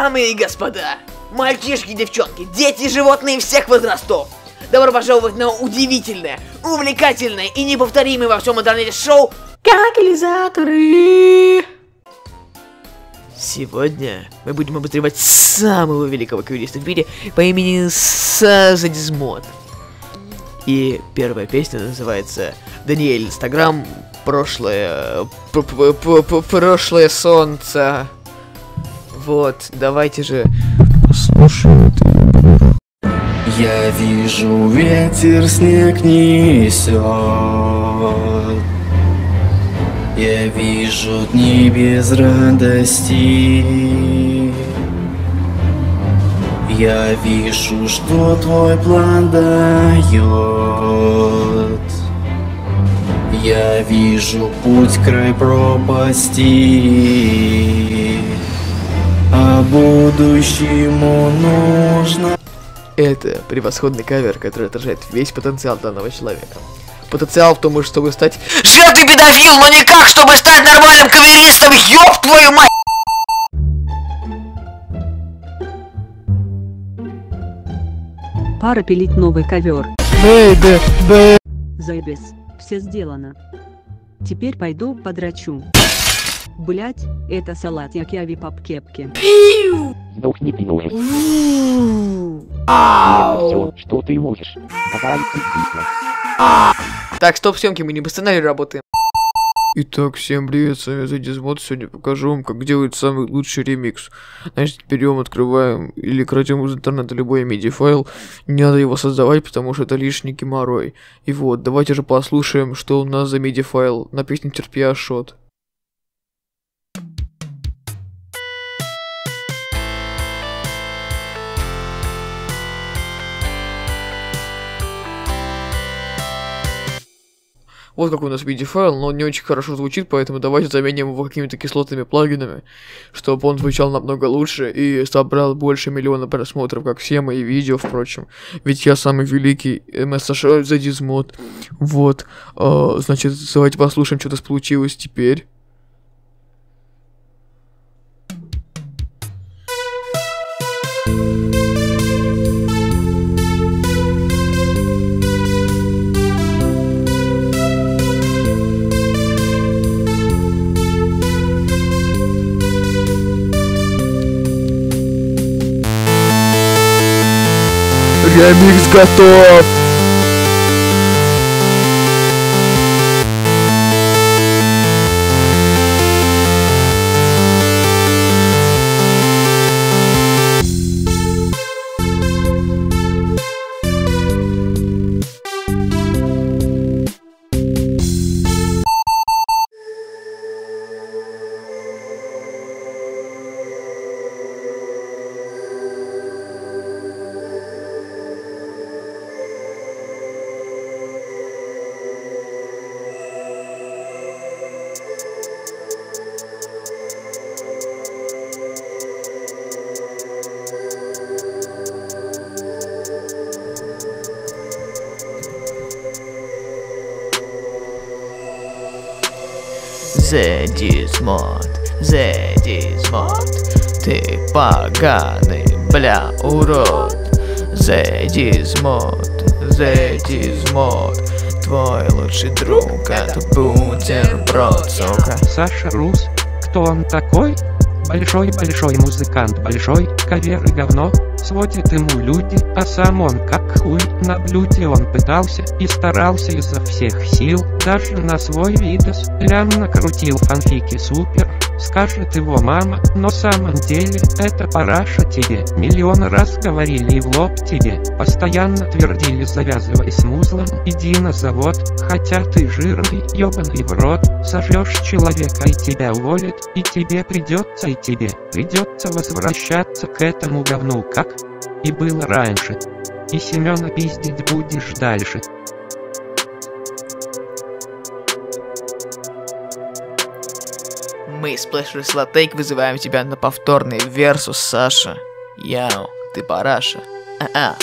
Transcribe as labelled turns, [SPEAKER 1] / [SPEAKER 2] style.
[SPEAKER 1] Дамы и господа, мальчишки девчонки, дети животные всех возрастов, добро пожаловать на удивительное, увлекательное и неповторимое во всем интернете шоу Катализаторы! Сегодня мы будем обозревать самого великого кавалериста в мире по имени Саза Дизмод. И первая песня называется Даниэль Инстаграм Прошлое... п- п- п- Прошлое солнце. Вот, давайте же послушаем это.
[SPEAKER 2] Я вижу ветер, снег несет. Я вижу дни без радости. Я вижу, что твой план дает. Я вижу путь край пропасти. А будущему нужно
[SPEAKER 1] Это превосходный кавер, который отражает весь потенциал данного человека. Потенциал в том, чтобы стать жертвой педофил, но никак, чтобы стать нормальным каверистом, ёб твою мать!
[SPEAKER 3] Пора пилить новый ковер.
[SPEAKER 1] Бэйбэ, бэ.
[SPEAKER 3] Заебес. Все сделано. Теперь пойду подрачу. Блять, это салат якяви папкепки.
[SPEAKER 4] Сдохни ты уже.
[SPEAKER 1] М.
[SPEAKER 4] Это все, что ты можешь. Давай ты.
[SPEAKER 1] Так, стоп, съемки, мы не по сценарию работаем. Итак, всем привет, с вами Задизмод. Сегодня покажу вам, как делать самый лучший ремикс. Значит, берем, открываем или крадем из интернета любой MIDI файл. Не надо его создавать, потому что это лишний геморрой. И вот, давайте же послушаем, что у нас за MIDI файл на песню Терпия Шот. Вот какой у нас MIDI файл, но он не очень хорошо звучит, поэтому давайте заменим его какими-то кислотными плагинами, чтобы он звучал намного лучше и собрал больше миллиона просмотров, как все мои видео, впрочем. Ведь я самый великий МСШ за Дизмод. Вот. А, значит, давайте послушаем, что-то получилось теперь. Ремикс готов! Зедизмод, Зедизмод, ты поганый, бля, урод. Зедизмод, Зедизмод, твой лучший друг, это бутерброд, сука.
[SPEAKER 5] Саша Рус, кто он такой? Большой-большой музыкант, большой, кавер и говно, сводит ему люди, а сам он как хуй, на блюде он пытался и старался изо всех сил, даже на свой видос, лям накрутил фанфики супер, скажет его мама, но самом деле, это параша тебе, миллион раз говорили в лоб тебе, постоянно твердили завязывай с музлом, иди на завод, хотя ты жирный, ебаный в рот, сожрешь человека и тебя уволят, и тебе придется, и тебе придется возвращаться к этому говну, как и было раньше. И Семена пиздить будешь дальше.
[SPEAKER 1] Мы, Splash Wrestler Take, вызываем тебя на повторный версус, Саша. Яу, ты параша. А-а.